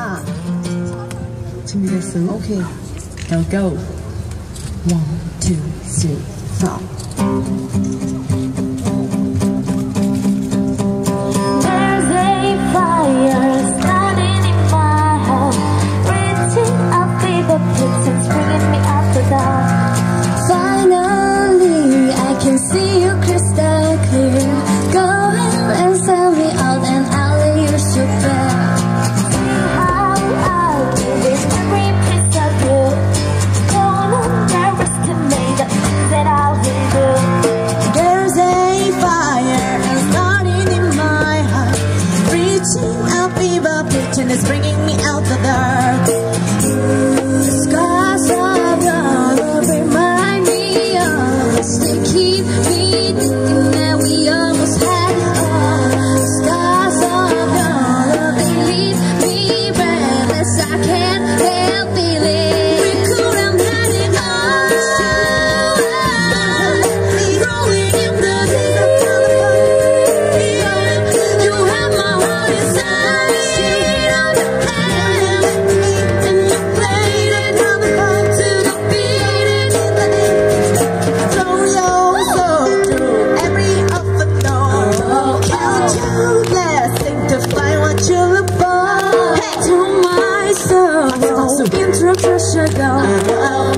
time. 준비됐음. Okay. Now go. One, two, three, four. kitchen is bringing me out the dark. Blue sky. do this define what you're about hey. To myself pressure go